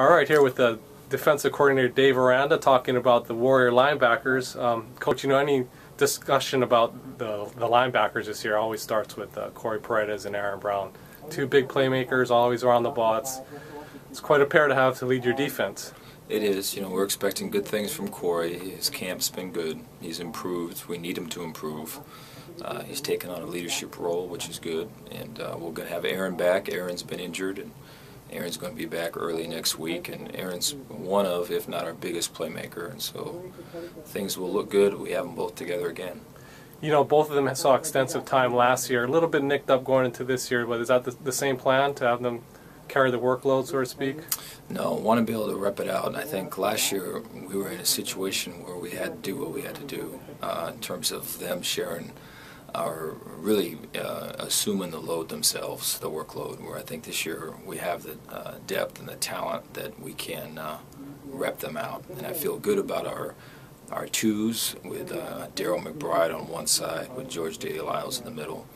All right, here with the defensive coordinator Dave Aranda talking about the Warrior linebackers. Um, Coach, you know, any discussion about the, the linebackers this year always starts with uh, Corey Paredes and Aaron Brown. Two big playmakers, always around the ball. It's, it's quite a pair to have to lead your defense. It is. You know, we're expecting good things from Corey. His camp's been good. He's improved. We need him to improve. Uh, he's taken on a leadership role, which is good. And uh, we're going to have Aaron back. Aaron's been injured, and Aaron's going to be back early next week. And Aaron's one of, if not our biggest playmaker. And so things will look good. We have them both together again. You know, both of them saw extensive time last year. A little bit nicked up going into this year, but is that the, the same plan to have them carry the workload, so to speak? No, want to be able to rep it out. And I think last year we were in a situation where we had to do what we had to do uh, in terms of them sharing are really uh, assuming the load themselves, the workload. Where I think this year we have the uh, depth and the talent that we can uh, rep them out, and I feel good about our our twos with uh, Daryl McBride on one side, with George Daly Lyles in the middle.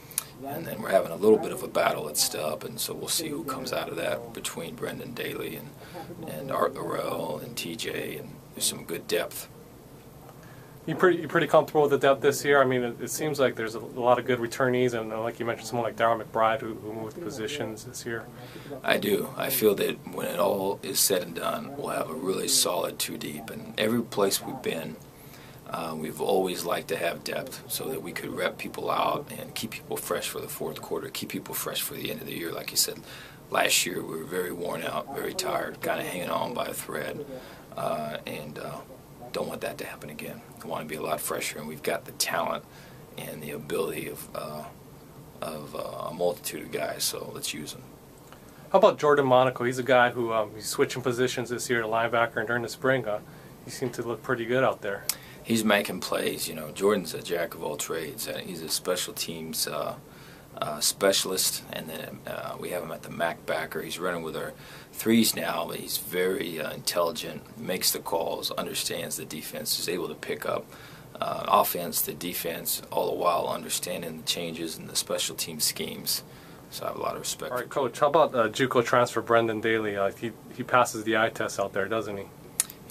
And then we're having a little bit of a battle at stud, and so we'll see who comes out of that between Brendan Daly and, and Art Laurel and TJ, and there's some good depth. You pretty you pretty comfortable with the depth this year? I mean, it, it seems like there's a, lot of good returnees, and uh, like you mentioned, someone like Darryl McBride who, who moved positions this year. I do. I feel that when it all is said and done, we'll have a really solid two deep, and every place we've been uh, we've always liked to have depth so that we could rep people out and keep people fresh for the fourth quarter, keep people fresh for the end of the year. Like you said, last year we were very worn out, very tired, kind of hanging on by a thread, uh, and uh, don't want that to happen again. I want to be a lot fresher, and we've got the talent and the ability of, uh, of uh, a multitude of guys, so let's use them. How about Jordan Monaco? He's a guy who um, he's switching positions this year to linebacker, and during the spring, uh, he seemed to look pretty good out there he's making plays. You know, Jordan's a jack of all trades. He's a special teams uh, specialist, and then uh, we have him at the Mac backer. He's running with our threes now. But he's very uh, intelligent, makes the calls, understands the defense, is able to pick up. Uh, offense, the defense, all the while understanding the changes in the special team schemes. So I have a lot of respect. All right, Coach. How about uh, JUCO transfer Brendan Daly? Uh, he he passes the eye test out there, doesn't he?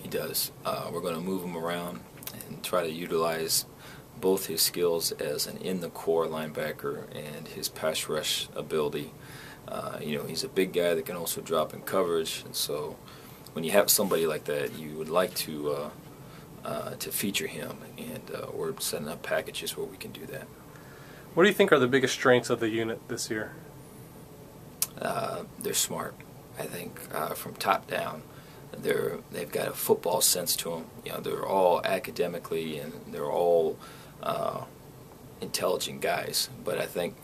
He does. Uh, we're going to move him around and try to utilize both his skills as an in the core linebacker and his pass rush ability. Uh, you know, he's a big guy that can also drop in coverage, and so when you have somebody like that, you would like to uh, uh, to feature him, and uh, we're setting up packages where we can do that. What do you think are the biggest strengths of the unit this year? Uh, they're smart. I think uh, from top down, they're they've got a football sense to them. You know, they're all academically and they're all uh, intelligent guys. But I think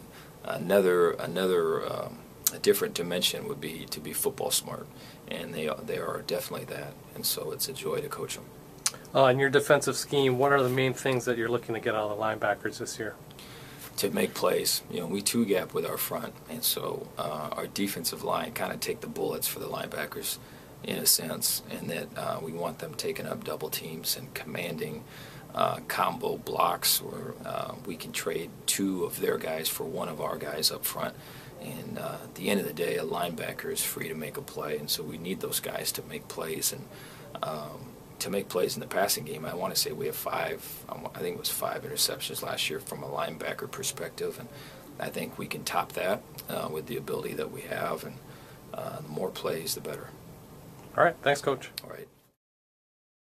another another um, a different dimension would be to be football smart, and they they are definitely that. And so it's a joy to coach them. Uh, in your defensive scheme, what are the main things that you're looking to get out of the linebackers this year? To make plays, you know, we two gap with our front, and so uh, our defensive line kind of take the bullets for the linebackers in a sense, and that uh, we want them taking up double teams and commanding uh, combo blocks where uh, we can trade two of their guys for one of our guys up front. And uh, at the end of the day, a linebacker is free to make a play, and so we need those guys to make plays and um, to make plays in the passing game. I want to say we have five, I think it was five interceptions last year from a linebacker perspective, and I think we can top that uh, with the ability that we have, and uh, the more plays, the better. All right. Thanks, Coach. All right.